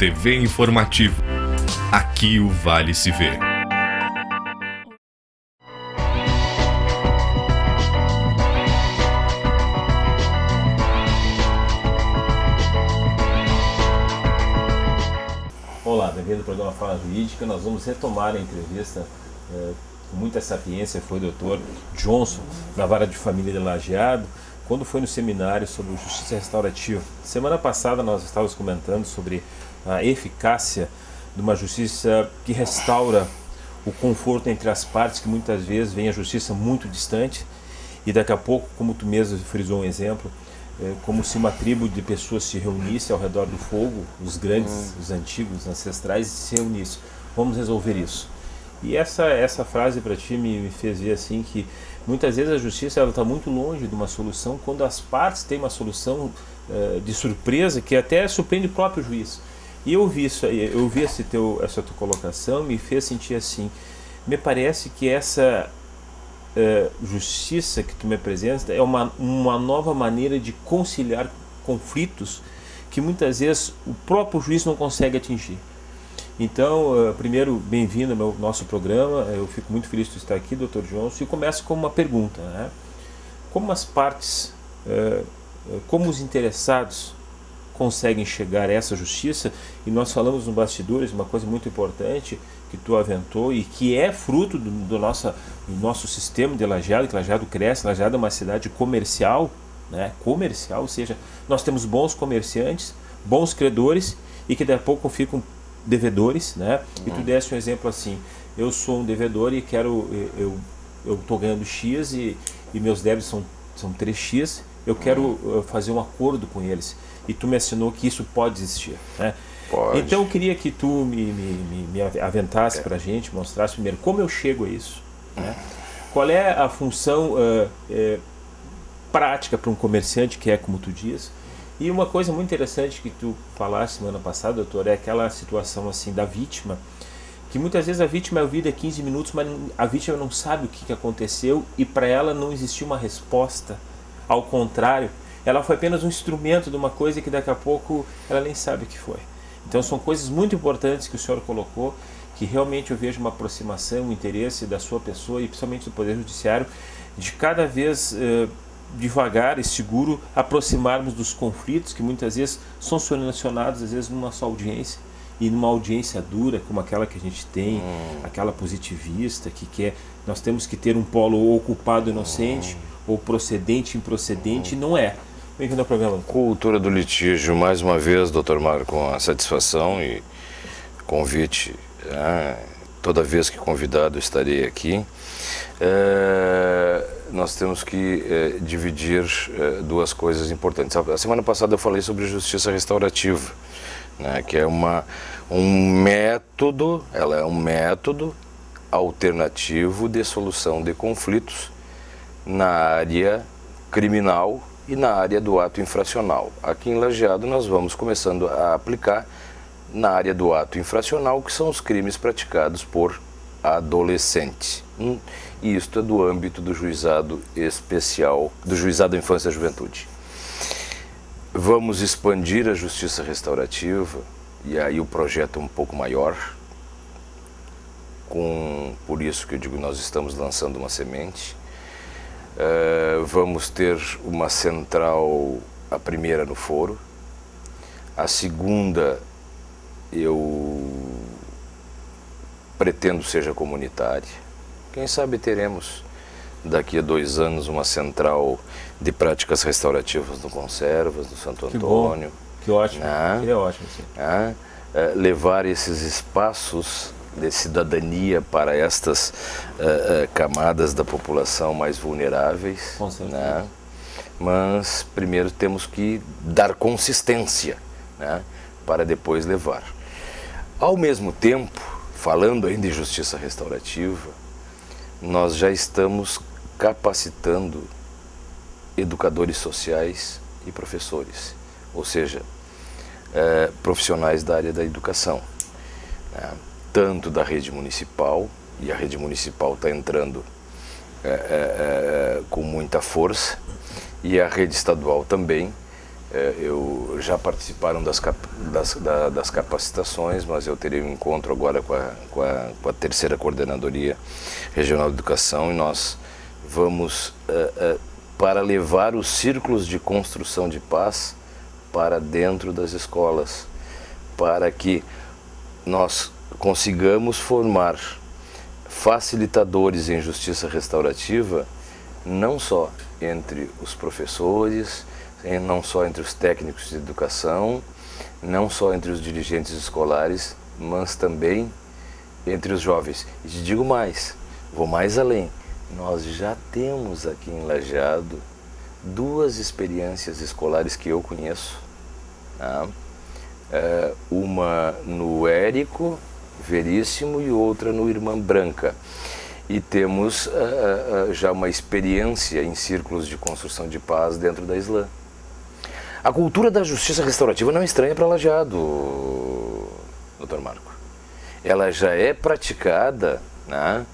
TV Informativo. Aqui o Vale se vê. Olá, bem-vindo ao programa Fala Jurídica. Nós vamos retomar a entrevista eh, com muita sapiência. Foi o doutor Johnson, da Vara de Família de Lajeado, quando foi no seminário sobre justiça restaurativa. Semana passada nós estávamos comentando sobre a eficácia de uma justiça que restaura o conforto entre as partes, que muitas vezes vem a justiça muito distante, e daqui a pouco, como tu mesmo frisou um exemplo, é como se uma tribo de pessoas se reunisse ao redor do fogo, os grandes, hum. os antigos, os ancestrais, se reunissem. Vamos resolver isso. E essa essa frase para ti me, me, fez ver assim que muitas vezes a justiça está muito longe de uma solução quando as partes têm uma solução uh, de surpresa que até surpreende o próprio juiz. E eu vi isso, eu vi esse teu, essa tua colocação me fez sentir assim. Me parece que essa uh, justiça que tu me apresenta é uma, uma nova maneira de conciliar conflitos que muitas vezes o próprio juiz não consegue atingir. Então, uh, primeiro, bem-vindo ao nosso programa. Eu fico muito feliz de estar aqui, Dr. Johnson, e começo com uma pergunta. Né? Como as partes, uh, como os interessados conseguem chegar a essa justiça? E nós falamos no bastidores uma coisa muito importante, que tu aventou e que é fruto do, do, nossa, do nosso sistema de Lajeado, que Lajeado cresce, Lajeado é uma cidade comercial, né? comercial, ou seja, nós temos bons comerciantes, bons credores e que daqui a pouco ficam devedores, né? Uhum. E tu uhum. desse um exemplo assim, eu sou um devedor e quero, eu eu estou ganhando X e, e meus débitos são, são 3X, eu quero uhum. fazer um acordo com eles. E tu me assinou que isso pode existir, né? Pode. Então eu queria que tu me, me, me aventasse é. para a gente, mostrasse primeiro como eu chego a isso. Né? Qual é a função uh, prática para um comerciante que é como tu diz? E uma coisa muito interessante que tu falaste semana passada, doutor, é aquela situação assim da vítima, que muitas vezes a vítima é ouvida 15 minutos, mas a vítima não sabe o que, que aconteceu e para ela não existiu uma resposta. Ao contrário, ela foi apenas um instrumento de uma coisa que daqui a pouco ela nem sabe o que foi. Então são coisas muito importantes que o senhor colocou, que realmente eu vejo uma aproximação, um interesse da sua pessoa e principalmente do Poder Judiciário, de cada vez eh, devagar e seguro aproximarmos dos conflitos que muitas vezes são solucionados, às vezes numa só audiência e numa audiência dura como aquela que a gente tem, hum. aquela positivista que quer, nós temos que ter um polo ou culpado inocente hum. ou procedente improcedente, hum. não é. Bem-vindo ao programa. Cultura do litígio, mais uma vez, doutor Mário, com a satisfação e convite. Né? Toda vez que convidado estarei aqui. É, nós temos que é, dividir é, duas coisas importantes. A semana passada eu falei sobre justiça restaurativa, né, que é uma, um método, ela é um método alternativo de solução de conflitos na área criminal e na área do ato infracional. Aqui em Lajeado nós vamos começando a aplicar na área do ato infracional, que são os crimes praticados por adolescente. Hum, e isto é do âmbito do juizado especial, do juizado infância e juventude. Vamos expandir a justiça restaurativa, e aí o projeto é um pouco maior, com, por isso que eu digo nós estamos lançando uma semente, Uh, vamos ter uma central, a primeira no Foro, a segunda eu pretendo seja comunitária. Quem sabe teremos daqui a dois anos uma central de práticas restaurativas no Conservas, no Santo que Antônio. Bom. Que ótimo, ah, que é ótimo. Sim. Ah, uh, levar esses espaços de cidadania para estas uh, uh, camadas da população mais vulneráveis. Com certeza. Né? Mas primeiro temos que dar consistência né? para depois levar. Ao mesmo tempo, falando ainda de justiça restaurativa, nós já estamos capacitando educadores sociais e professores, ou seja, uh, profissionais da área da educação. Né? Tanto da rede municipal, e a rede municipal está entrando é, é, é, com muita força, e a rede estadual também, é, eu já participaram das, cap, das, da, das, capacitações, mas eu terei um encontro agora com a, com a, com a terceira coordenadoria regional de educação e nós vamos uh, para levar os círculos de construção de paz para dentro das escolas, para que nós consigamos formar facilitadores em justiça restaurativa, não só entre os professores, não só entre os técnicos de educação, não só entre os dirigentes escolares, mas também entre os jovens. E te digo mais, vou mais além. Nós já temos aqui em Lajeado duas experiências escolares que eu conheço. Tá? É, uma no Érico Veríssimo e outra no Irmã Branca. E temos uh, uh, já uma experiência em círculos de construção de paz dentro da Islã. A cultura da justiça restaurativa não é estranha para Lajeado, doutor Marco. Ela já é praticada né,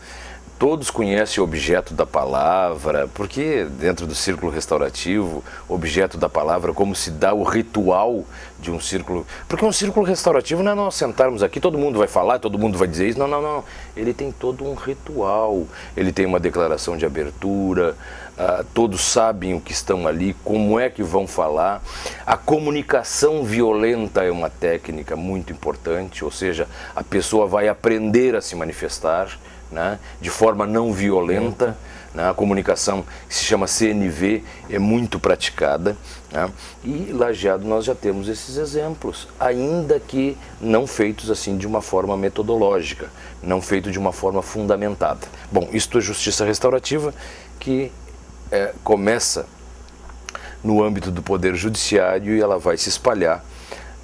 todos conhecem o objeto da palavra, porque dentro do círculo restaurativo, objeto da palavra, como se dá o ritual de um círculo. Porque um círculo restaurativo não é nós sentarmos aqui, todo mundo vai falar, todo mundo vai dizer isso. Não, não, não. Ele tem todo um ritual, ele tem uma declaração de abertura, uh, todos sabem o que estão ali, como é que vão falar. A comunicação violenta é uma técnica muito importante, ou seja, a pessoa vai aprender a se manifestar né, de forma não violenta. Né, a comunicação que se chama CNV é muito praticada. Né, e Lajeado nós já temos esses exemplos, ainda que não feitos assim de uma forma metodológica, não feito de uma forma fundamentada. Bom, isto é justiça restaurativa que é, começa no âmbito do poder judiciário e ela vai se espalhar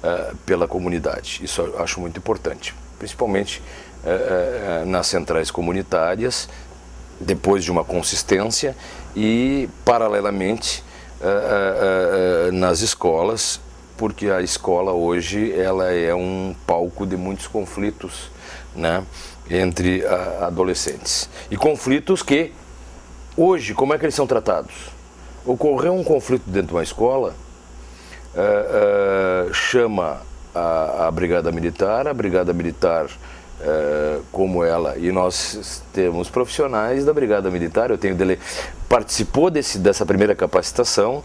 uh, pela comunidade. Isso eu acho muito importante, principalmente eh, eh, nas centrais comunitárias, depois de uma consistência, e paralelamente nas escolas, porque a escola hoje ela é um palco de muitos conflitos né, entre adolescentes. E conflitos que, hoje, como é que eles são tratados? Ocorreu um conflito dentro de uma escola, chama a, a Brigada Militar, a Brigada Militar eh, como ela e nós temos profissionais da Brigada Militar. Eu tenho dele participou desse dessa primeira capacitação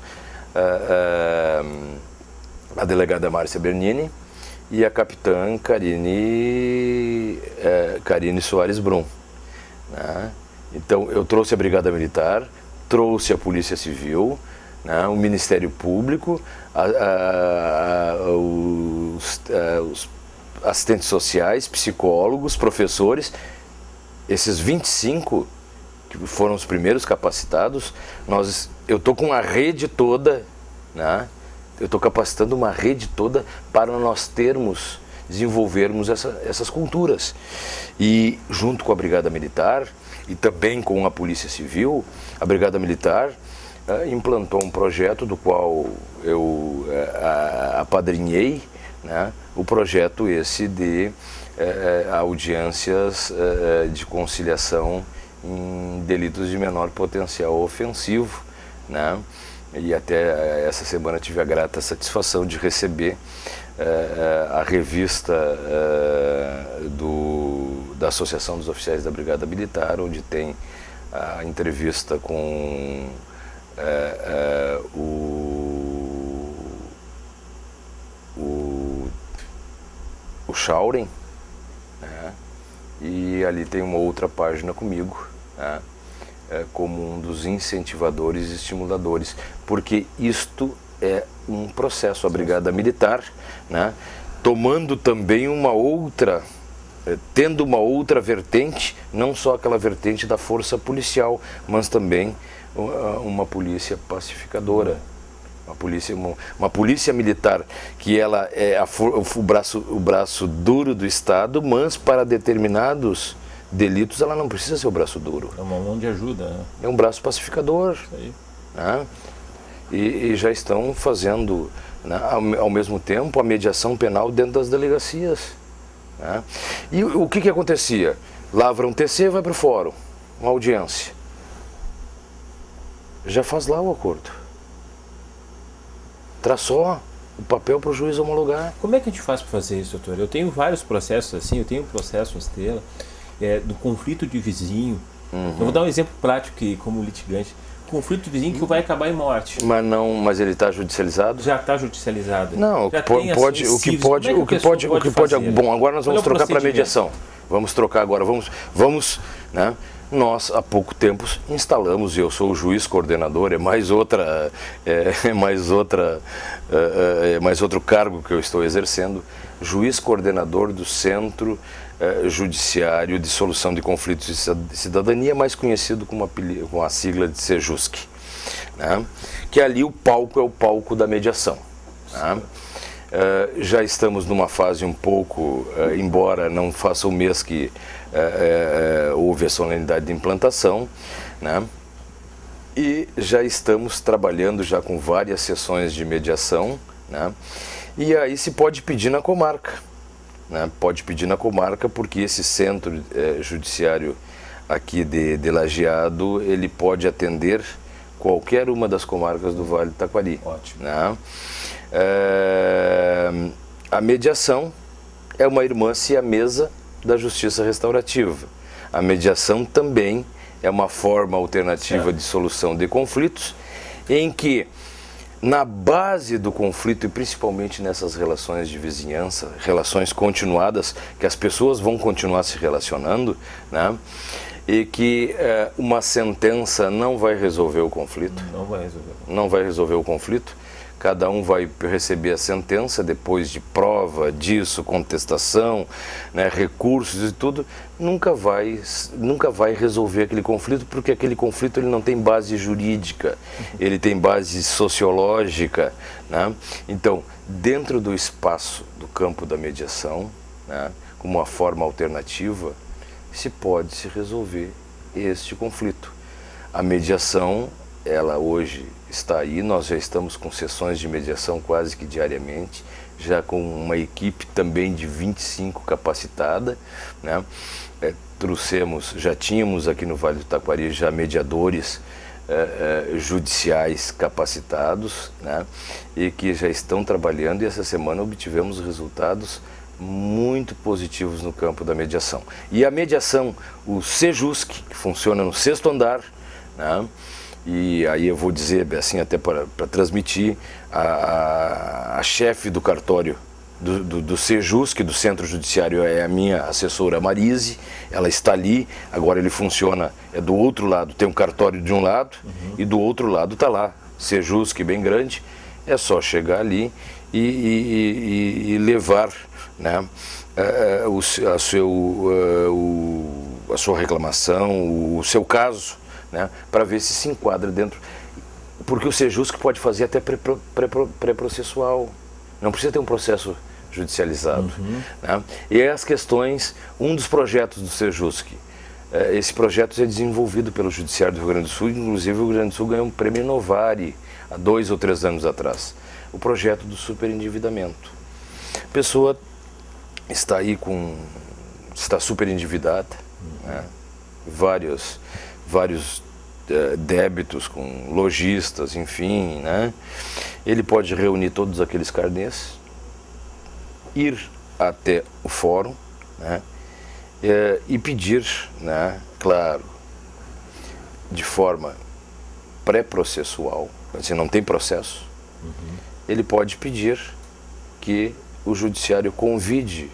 uh, uh, a delegada Márcia Bernini e a capitã Karine Karine Soares Brum. Né? Então eu trouxe a Brigada Militar, trouxe a Polícia Civil, né? o Ministério Público, a, a, a, os, os assistentes sociais, psicólogos, professores, esses 25 que foram os primeiros capacitados, nós, eu estou com a rede toda, né? eu estou capacitando uma rede toda para nós termos, desenvolvermos essa, essas culturas. E junto com a Brigada Militar e também com a Polícia Civil, a Brigada Militar implantou um projeto do qual eu uh, apadrinhei, né? o projeto esse de eh, audiências de conciliação em delitos de menor potencial ofensivo. Né? E até essa semana tive a grata satisfação de receber a revista do, da Associação dos Oficiais da Brigada Militar, onde tem a entrevista com o, o o Shauren, né? e ali tem uma outra página comigo, né? é, como um dos incentivadores e estimuladores, porque isto é um processo, a Brigada Militar, né? tomando também uma outra, é, tendo uma outra vertente, não só aquela vertente da força policial, mas também uma polícia pacificadora uma polícia, uma, uma, polícia militar que ela é a, o, braço, o braço duro do Estado, mas para determinados delitos ela não precisa ser o braço duro. É uma mão de ajuda. Né? É um braço pacificador. Né? E, e, já estão fazendo, né, ao, ao, mesmo tempo, a mediação penal dentro das delegacias. Né? E o, o que, que acontecia? Lavra um TC, vai para o fórum, uma audiência. Já faz lá o acordo. Traz só o papel para o juiz homologar. Como é que a gente faz para fazer isso, doutor? Eu tenho vários processos assim, eu tenho um processo Estrela, é, do conflito de vizinho. Uhum. Eu vou dar um exemplo prático que, como litigante, conflito de vizinho que vai acabar em morte. Mas não, mas ele está judicializado? Já está judicializado. Não, Já pode, pode o que pode, o que pode, o que pode, bom, agora nós vamos é trocar para mediação. Vamos trocar agora, vamos, vamos, né? Nós há pouco tempo instalamos, e eu sou o juiz coordenador, é mais outra, é, é mais outra, é, é, é, mais outro cargo que eu estou exercendo, juiz coordenador do Centro é, Judiciário de Solução de Conflitos de Cidadania, mais conhecido com, uma, com a sigla de SEJUSC, né? que ali o palco é o palco da mediação. Né? Uh, já estamos numa fase um pouco, embora não faça o mês que uh, houve a solenidade de implantação, né? e já estamos trabalhando já com várias sessões de mediação, né? e aí se pode pedir na comarca, né? pode pedir na comarca porque esse centro judiciário aqui de, de Lajeado, ele pode atender qualquer uma das comarcas do Vale do Taquari. Ótimo. Né? É, a mediação é uma irmã mesa da justiça restaurativa. A mediação também é uma forma alternativa certo. de solução de conflitos, em que na base do conflito e principalmente nessas relações de vizinhança, relações continuadas, que as pessoas vão continuar se relacionando, né? e que é, uma sentença não vai resolver o conflito. Não vai resolver. Não vai resolver o conflito cada um vai receber a sentença depois de prova disso, contestação, né, recursos e tudo, nunca vai, nunca vai resolver aquele conflito, porque aquele conflito ele não tem base jurídica, ele tem base sociológica. Né? Então, dentro do espaço do campo da mediação, né, como uma forma alternativa, se pode se resolver este conflito. A mediação, ela hoje está aí, nós já estamos com sessões de mediação quase que diariamente, já com uma equipe também de 25 capacitada, né? É, trouxemos, já tínhamos aqui no Vale do Taquari já mediadores é, é, judiciais capacitados, né? E que já estão trabalhando e essa semana obtivemos resultados muito positivos no campo da mediação. E a mediação, o Sejusc, que funciona no sexto andar, né? E aí eu vou dizer, assim, até para, transmitir, a, a, a chefe do cartório do, do, do Sejusc, do Centro Judiciário, é a minha assessora Marise, ela está ali, agora ele funciona, é do outro lado, tem um cartório de um lado uhum. e do outro lado está lá, Sejusc bem grande, é só chegar ali e, e, e, e levar né, a, a, o, a, seu, o, a sua reclamação, o seu caso, né, para ver se se enquadra dentro. Porque o Sejusc pode fazer até pré-processual, não precisa ter um processo judicializado. Uhum. Né? E as questões, um dos projetos do Sejusc, é, esse projeto é desenvolvido pelo Judiciário do Rio Grande do Sul, inclusive o Rio Grande do Sul ganhou um prêmio Novari há dois ou três anos atrás. O projeto do superendividamento. A pessoa está aí com. está super endividada, uhum. né? vários vários uh, débitos com lojistas, enfim, né? Ele pode reunir todos aqueles carnês, ir até o fórum, né? Uh, e pedir, né? Claro, de forma pré-processual, assim, não tem processo, uhum. ele pode pedir que o judiciário convide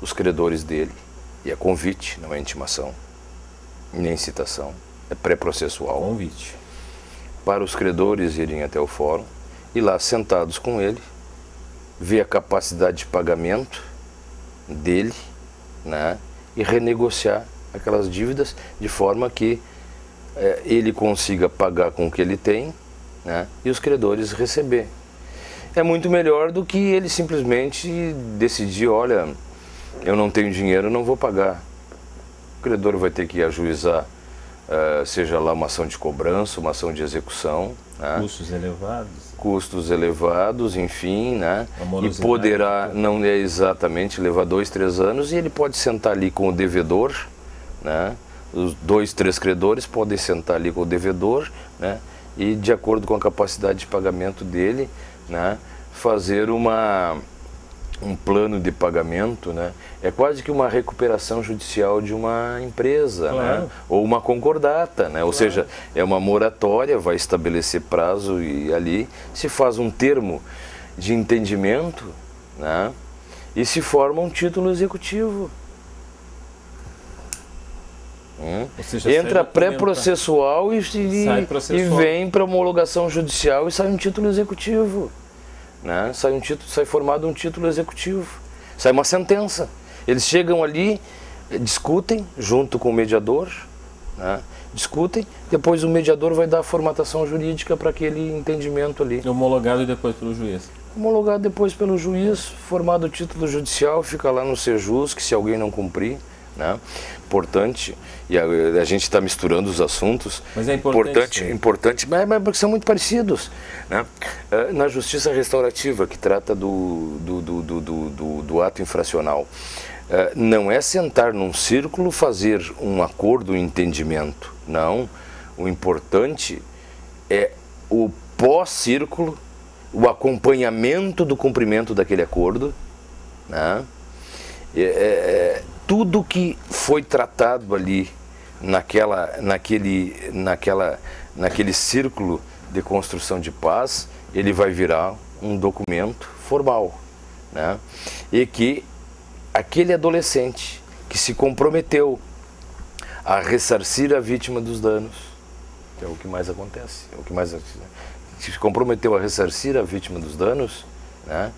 os credores dele, e é convite, não é intimação, nem citação, é pré-processual. Convite. Para os credores irem até o fórum e lá sentados com ele, ver a capacidade de pagamento dele né, e renegociar aquelas dívidas de forma que é, ele consiga pagar com o que ele tem né, e os credores receber. É muito melhor do que ele simplesmente decidir, olha, eu não tenho dinheiro, não vou pagar credor vai ter que ajuizar, uh, seja lá uma ação de cobrança, uma ação de execução. Né? Custos elevados. Custos elevados, enfim, né? E poderá, não é exatamente, levar dois, três anos e ele pode sentar ali com o devedor, né? Os dois, três credores podem sentar ali com o devedor, né? e, de acordo com a capacidade de pagamento dele, né, fazer uma, um plano de pagamento, né? É quase que uma recuperação judicial de uma empresa, né? claro. né? Ou uma concordata, né? Claro. Ou seja, é uma moratória, vai estabelecer prazo e ali se faz um termo de entendimento, né? E se forma um título executivo. Hum? Seja, Entra pré-processual e, e, e, vem para homologação judicial e sai um título executivo. Né? Sai, um título, sai formado um título executivo. Sai uma sentença. Eles chegam ali, discutem junto com o mediador, né? discutem, depois o mediador vai dar a formatação jurídica para aquele entendimento ali. Homologado depois pelo juiz homologado depois pelo juiz, formado o título judicial, fica lá no Sejus, que se alguém não cumprir, né? Importante, e a, a gente está misturando os assuntos. Mas é importante. Importante, importante mas, mas são muito parecidos. Né? Eh, na justiça restaurativa, que trata do, do, do, do, do, ato infracional, eh, não é sentar num círculo fazer um acordo, um entendimento. Não. O importante é o pós-círculo o acompanhamento do cumprimento daquele acordo, né? É, é, é, tudo que foi tratado ali naquela, naquele, naquela, naquele círculo de construção de paz, ele vai virar um documento formal, né? E que aquele adolescente que se comprometeu a ressarcir a vítima dos danos, que é o que mais acontece, é o que mais se comprometeu a ressarcir a vítima dos danos, né,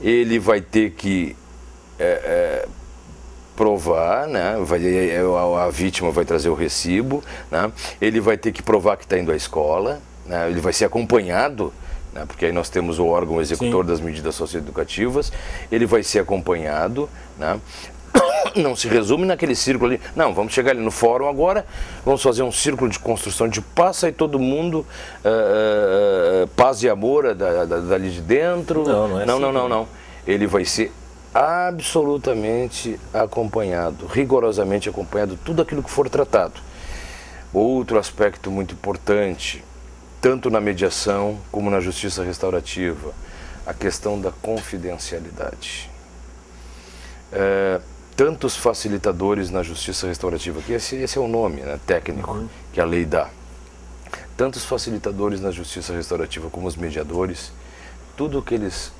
ele vai ter que é, é, provar, né, vai, é, a, a, vítima vai trazer o recibo, né, ele vai ter que provar que está indo à escola, né, ele vai ser acompanhado né, porque aí nós temos o órgão executor Sim. das medidas socioeducativas, ele vai ser acompanhado, né, não se resume naquele círculo ali. Não, vamos chegar ali no fórum agora, vamos fazer um círculo de construção de paz e todo mundo uh, uh, paz e amor da, da, dali de dentro. Não, não, é não, assim, não, não, não. Ele vai ser absolutamente acompanhado, rigorosamente acompanhado, tudo aquilo que for tratado. Outro aspecto muito importante, tanto na mediação como na justiça restaurativa, a questão da confidencialidade. É, tantos facilitadores na justiça restaurativa, que esse, esse é o nome né, técnico uhum. que a lei dá. Tantos facilitadores na justiça restaurativa como os mediadores, tudo que eles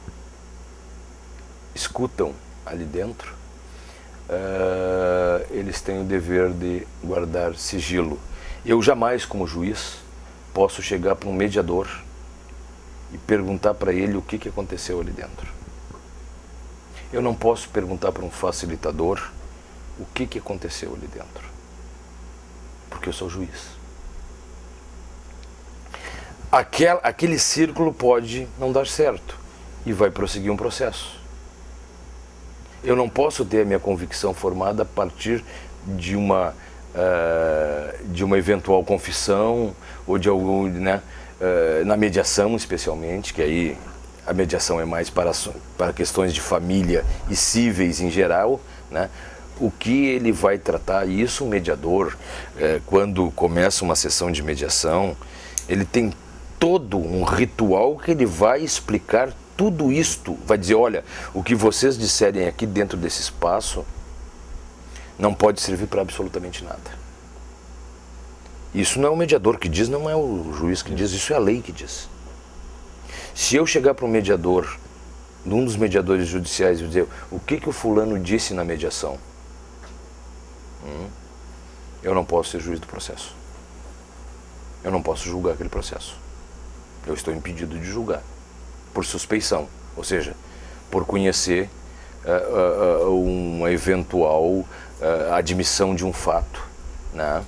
escutam ali dentro, uh, eles têm o dever de guardar sigilo. Eu jamais, como juiz, posso chegar para um mediador e perguntar para ele o que, que aconteceu ali dentro. Eu não posso perguntar para um facilitador o que, que aconteceu ali dentro, porque eu sou juiz. Aquel, aquele círculo pode não dar certo e vai prosseguir um processo. Eu não posso ter a minha convicção formada a partir de uma, uh, de uma eventual confissão ou de algum, né, uh, na mediação especialmente, que aí a mediação é mais para, para questões de família e cíveis em geral, né? o que ele vai tratar, isso o mediador, é, quando começa uma sessão de mediação, ele tem todo um ritual que ele vai explicar tudo isto, vai dizer, olha, o que vocês disserem aqui dentro desse espaço não pode servir para absolutamente nada. Isso não é o mediador que diz, não é o juiz que diz, isso é a lei que diz. Se eu chegar para um mediador, num dos mediadores judiciais, e dizer o que, que o fulano disse na mediação, hum, eu não posso ser juiz do processo. Eu não posso julgar aquele processo. Eu estou impedido de julgar por suspeição, ou seja, por conhecer uh, uh, uma eventual uh, admissão de um fato, né?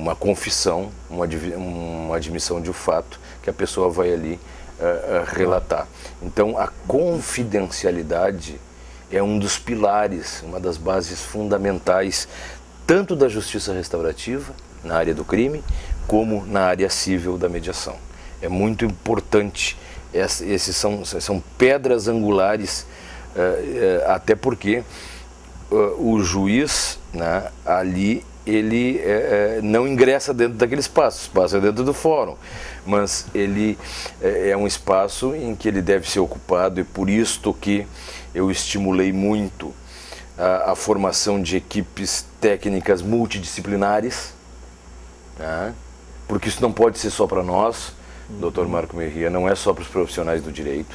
uma confissão, uma, uma admissão de um fato que a pessoa vai ali relatar. Então, a confidencialidade é um dos pilares, uma das bases fundamentais, tanto da justiça restaurativa, na área do crime, como na área civil da mediação. É muito importante, esses são, são pedras angulares, uh, até porque o juiz né, ali ele é, não ingressa dentro daquele espaço, o espaço é dentro do fórum, mas ele é, é um espaço em que ele deve ser ocupado e por isto que eu estimulei muito a, a formação de equipes técnicas multidisciplinares, né? porque isso não pode ser só para nós, uhum. doutor Marco Merria, não é só para os profissionais do direito.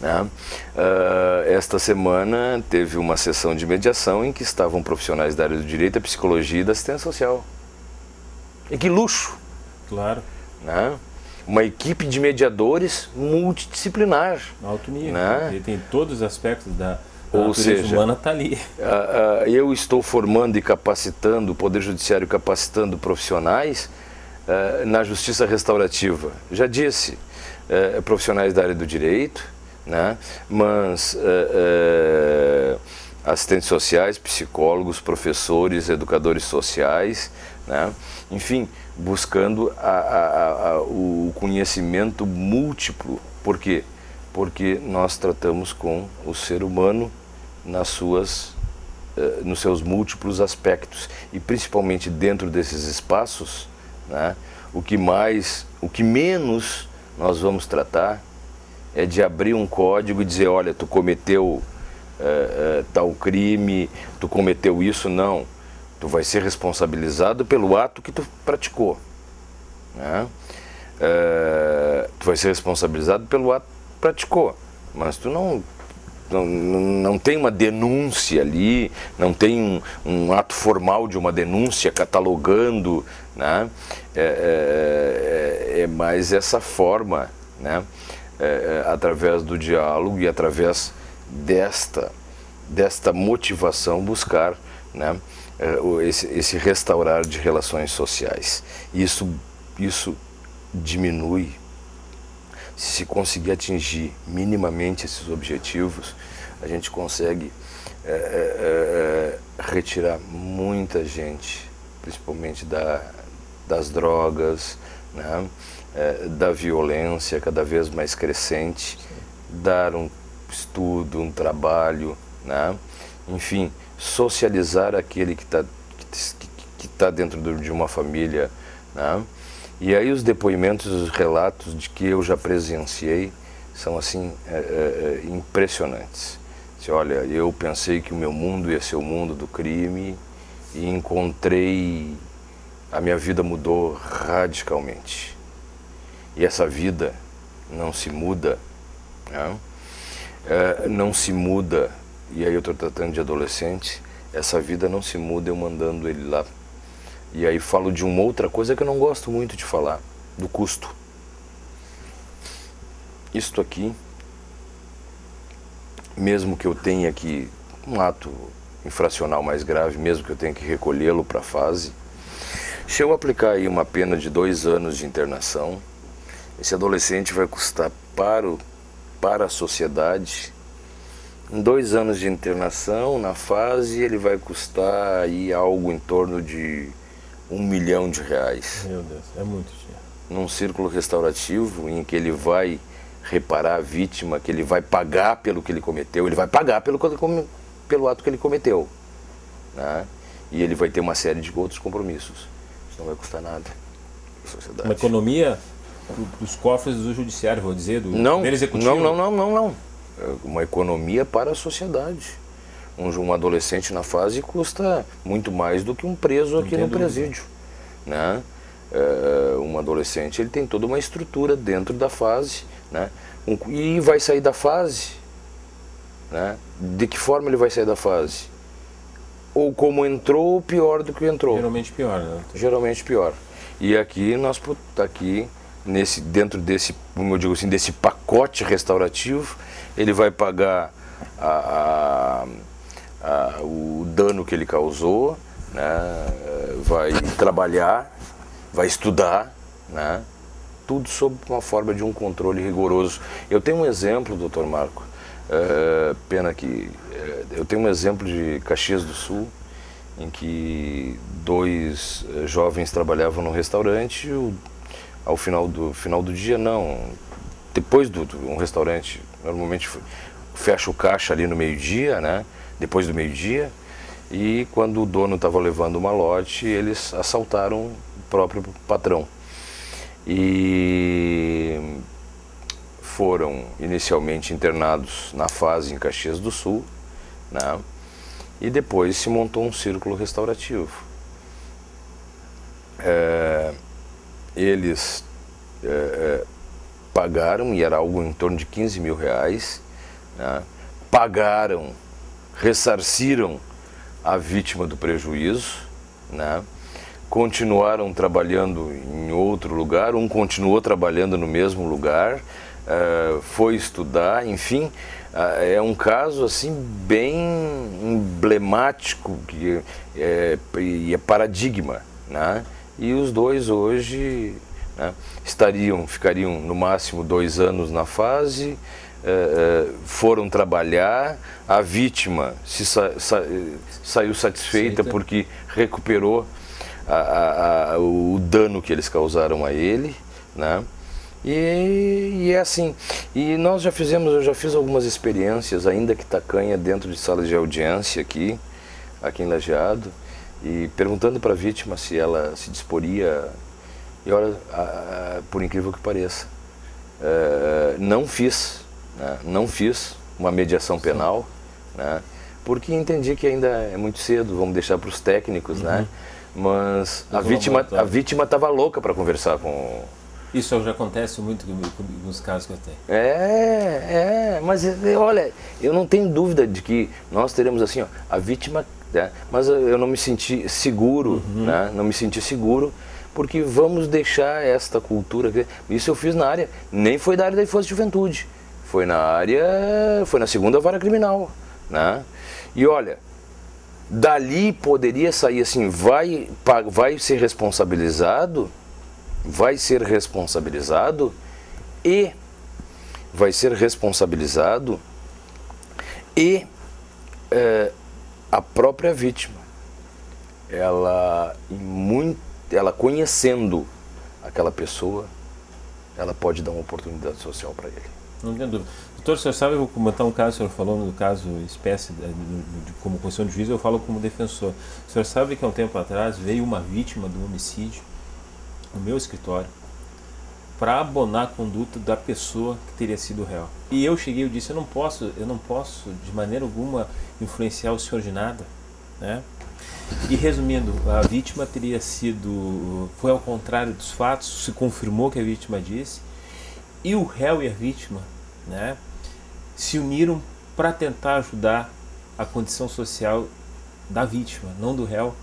Né? Uh, esta semana teve uma sessão de mediação em que estavam profissionais da área do direito, da psicologia e da assistência social. E que luxo! Claro. Né? Uma equipe de mediadores multidisciplinar. Alto nível. Né? Ele tem todos os aspectos da, ou seja, humana está ali. Uh, uh, eu estou formando e capacitando, o Poder Judiciário capacitando profissionais na justiça restaurativa. Já disse, eh, profissionais da área do direito, né? mas assistentes sociais, psicólogos, professores, educadores sociais, né? enfim, buscando a, a, a, o conhecimento múltiplo. Por quê? Porque nós tratamos com o ser humano nas suas, nos seus múltiplos aspectos e principalmente dentro desses espaços, né, o que mais, o que menos nós vamos tratar é de abrir um código e dizer, olha, tu cometeu uh, uh, tal crime, tu cometeu isso, não. Tu vai ser responsabilizado pelo ato que tu praticou. Né? tu vai ser responsabilizado pelo ato que praticou. Mas tu não não, não tem uma denúncia ali, não tem um, um, ato formal de uma denúncia catalogando, né? é, é, é, é mais essa forma, né? É, é, através do diálogo e através desta, desta motivação buscar né? É, esse, esse restaurar de relações sociais. Isso, isso diminui se conseguir atingir minimamente esses objetivos, a gente consegue é, é, é, retirar muita gente, principalmente da, das drogas, né? É, da violência cada vez mais crescente, dar um estudo, um trabalho, né? enfim, socializar aquele que está que, que tá dentro de uma família. Né? E aí os depoimentos, os relatos de que eu já presenciei são assim é, é, é, impressionantes. Se olha, eu pensei que o meu mundo ia ser o mundo do crime e encontrei a minha vida mudou radicalmente. E essa vida não se muda, né? é, não se muda. E aí eu estou tratando de adolescente. Essa vida não se muda eu mandando ele lá e aí falo de uma outra coisa que eu não gosto muito de falar, do custo. Isto aqui, mesmo que eu tenha que um ato infracional mais grave, mesmo que eu tenha que recolhê-lo para a fase, se eu aplicar aí uma pena de dois anos de internação, esse adolescente vai custar para, o, para a sociedade, em dois anos de internação, na fase, ele vai custar aí algo em torno de um milhão de reais. Meu Deus, é muito dinheiro. Num círculo restaurativo em que ele vai reparar a vítima, que ele vai pagar pelo que ele cometeu, ele vai pagar pelo, pelo ato que ele cometeu. Né? E ele vai ter uma série de outros compromissos. Isso não vai custar nada para a sociedade. Uma economia dos cofres do judiciário, vou dizer, do não, executivo? Não, não, não, não, não. É uma economia para a sociedade um, adolescente na fase custa muito mais do que um preso aqui no presídio. Né? É, um adolescente ele tem toda uma estrutura dentro da fase né? Um, e vai sair da fase. Né? De que forma ele vai sair da fase? Ou como entrou, ou pior do que entrou. Geralmente pior, né? Geralmente pior. E aqui nós aqui nesse dentro desse, como eu digo assim, desse pacote restaurativo, ele vai pagar a, a o dano que ele causou, né, vai trabalhar, vai estudar, né, tudo sob uma forma de um controle rigoroso. Eu tenho um exemplo, doutor Marco, é, pena que é, eu tenho um exemplo de Caxias do Sul, em que dois é, jovens trabalhavam no restaurante, o, ao final do, final do dia, não, depois do, do um restaurante, normalmente fecha o caixa ali no meio-dia, né? Depois do meio-dia, e quando o dono estava levando uma lote, eles assaltaram o próprio patrão. E foram inicialmente internados na fase em Caxias do Sul, né? e depois se montou um círculo restaurativo. É, eles é, é pagaram, e era algo em torno de 15 mil reais, né? pagaram, ressarciram a vítima do prejuízo, né? continuaram trabalhando em outro lugar, um continuou trabalhando no mesmo lugar, uh, foi estudar, enfim, uh, é um caso assim bem emblemático que é, e é paradigma, né? E os dois hoje né, estariam, ficariam no máximo dois anos na fase, foram trabalhar, a vítima se sa sa saiu satisfeita Aceita. porque recuperou a, a, a, o dano que eles causaram a ele, né? E, e, é assim. E nós já fizemos, eu já fiz algumas experiências, ainda que tacanha, dentro de salas de audiência aqui, aqui em Lajeado, e perguntando para a vítima se ela se disporia. E olha, por incrível que pareça, é, não fiz, né? não fiz uma mediação penal, né? porque entendi que ainda é muito cedo, vamos deixar para os técnicos, né? uhum. né? Mas a vítima, a vítima estava louca para conversar com. Isso já acontece muito nos casos que eu tenho. É, é, mas olha, eu não tenho dúvida de que nós teremos assim, ó, a vítima, né, mas eu não me senti seguro, uhum. né, não me senti seguro, porque vamos deixar esta cultura. Isso eu fiz na área, nem foi da área da infância e juventude, foi na área, foi na segunda vara criminal, né? E olha, dali poderia sair assim, vai, vai ser responsabilizado, vai ser responsabilizado e vai ser responsabilizado e é, a própria vítima, ela, muito, ela conhecendo aquela pessoa, ela pode dar uma oportunidade social para ele. Não tenho dúvida. Doutor, senhor sabe, eu vou comentar um caso, o senhor falou no caso espécie, de, de, como condição de juízo, eu falo como defensor. O senhor sabe que há um tempo atrás veio uma vítima do homicídio no meu escritório para abonar a conduta da pessoa que teria sido réu. E eu cheguei e disse, eu não posso, eu não posso de maneira alguma influenciar o senhor de nada, né? E resumindo, a vítima teria sido, foi ao contrário dos fatos, se confirmou que a vítima disse, e o réu e a vítima, né, se uniram para tentar ajudar a condição social da vítima, não do réu.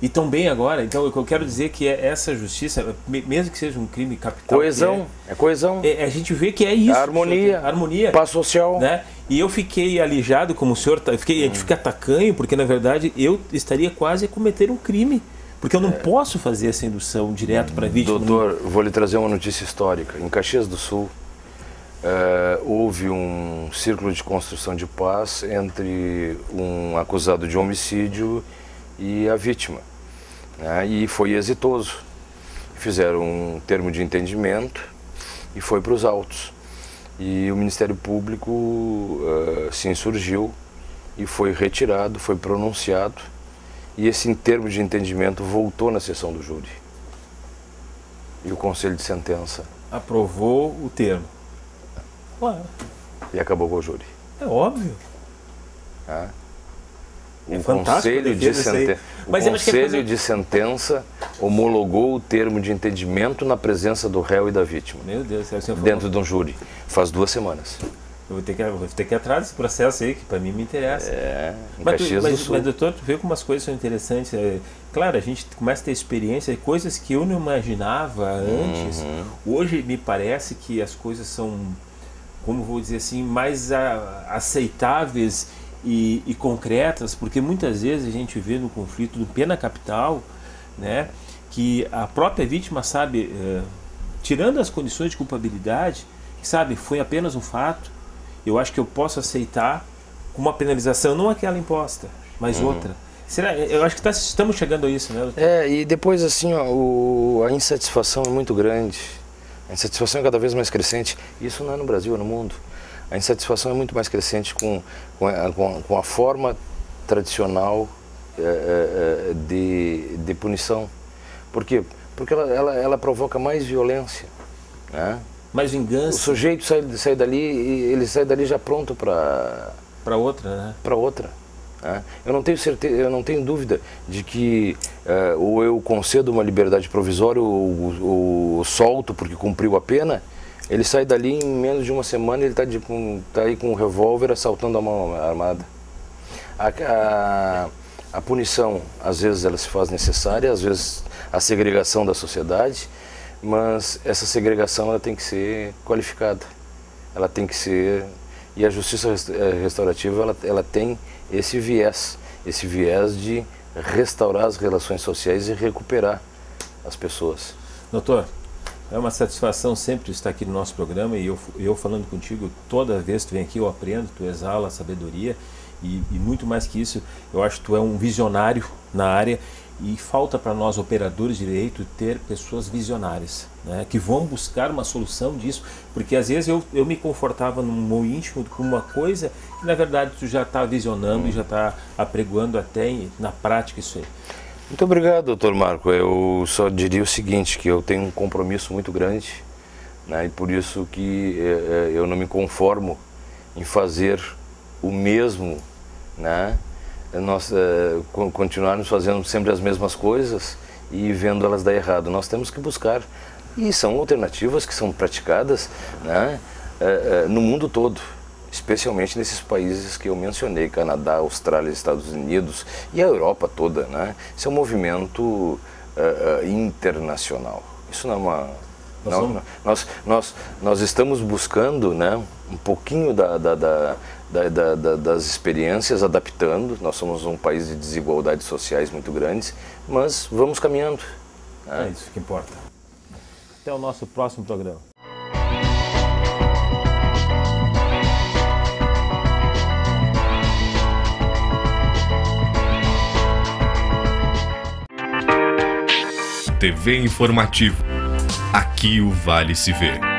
E tão bem agora, então o que eu quero dizer que é essa justiça, mesmo que seja um crime capital. Coesão, é, é, coesão. É, a gente vê que é isso. A harmonia. Harmonia. Paz social. Né? E eu fiquei alijado, como o senhor, tá, fiquei, hum. a gente hum. fica tacanho, porque na verdade eu estaria quase a cometer um crime. Porque eu não é. posso fazer essa indução direto para vítima. Doutor, vou lhe trazer uma notícia histórica. Em Caxias do Sul, Uh, houve um círculo de construção de paz entre um acusado de homicídio e a vítima. Né? E foi exitoso. Fizeram um termo de entendimento e foi para os autos. E o Ministério Público uh, se insurgiu e foi retirado, foi pronunciado. E esse termo de entendimento voltou na sessão do júri. E o Conselho de Sentença aprovou o termo. E acabou com o júri. É óbvio. É. O é Conselho, de, senten... o é conselho de Sentença homologou o termo de entendimento na presença do réu e da vítima. Meu Deus, é dentro de um júri. Faz duas semanas. Eu vou ter que, vou ter que atrás desse processo aí, que para mim me interessa. É, mas, tu, mas, mas, doutor, tu vê como as coisas são interessantes. É, claro, a gente começa a ter experiência, coisas que eu não imaginava antes. Uhum. Hoje me parece que as coisas são como vou dizer assim, mais a, aceitáveis e, e, concretas, porque muitas vezes a gente vê no conflito do pena capital, né, que a própria vítima sabe, eh, tirando as condições de culpabilidade, sabe, foi apenas um fato, eu acho que eu posso aceitar com uma penalização, não aquela imposta, mas uhum. outra. Será? Eu acho que tá, estamos chegando a isso, né? É, e depois assim, ó, o, a insatisfação é muito grande a insatisfação é cada vez mais crescente. Isso não é no Brasil, é no mundo. A insatisfação é muito mais crescente com, com, a, com a forma tradicional é, é, de, de punição. Por quê? Porque ela, ela, ela provoca mais violência. Né? Mais vingança. O sujeito sai, sai dali e ele sai dali já pronto para para outra, né? Para outra. Né? Eu não tenho certeza, eu não tenho dúvida de que uh, ou eu concedo uma liberdade provisória ou, ou, ou, solto porque cumpriu a pena, ele sai dali em menos de uma semana ele está tá aí com um revólver assaltando a mão armada. A, a, a punição, às vezes ela se faz necessária, às vezes a segregação da sociedade, mas essa segregação ela tem que ser qualificada, ela tem que ser e a justiça eh, restaurativa ela, ela tem esse viés, esse viés de restaurar as relações sociais e recuperar as pessoas. Doutor, é uma satisfação sempre estar aqui no nosso programa e eu, eu falando contigo, toda vez que tu vem aqui eu aprendo, tu exala a sabedoria e, e muito mais que isso, eu acho que tu é um visionário na área e falta para nós, operadores de direito, ter pessoas visionárias, né, que vão buscar uma solução disso, porque às vezes eu, eu me confortava no meu íntimo com uma coisa que na verdade tu já está visionando e já está apregoando até na prática isso aí. Muito obrigado, doutor Marco. Eu só diria o seguinte, que eu tenho um compromisso muito grande, né, e por isso que é, eu não me conformo em fazer o mesmo, né, nós uh, continuarmos fazendo sempre as mesmas coisas e vendo elas dar errado. Nós temos que buscar, e são alternativas que são praticadas né, uh, uh, no mundo todo, especialmente nesses países que eu mencionei, Canadá, Austrália, Estados Unidos e a Europa toda. Né? Isso é um movimento internacional. Isso não é uma nós, não, nós, nós, nós estamos buscando né, um pouquinho da, da, da, da, da, das experiências, adaptando. Nós somos um país de desigualdades sociais muito grandes, mas vamos caminhando. Né? É isso que importa. Até o nosso próximo programa. TV Informativo. Aqui o Vale se vê.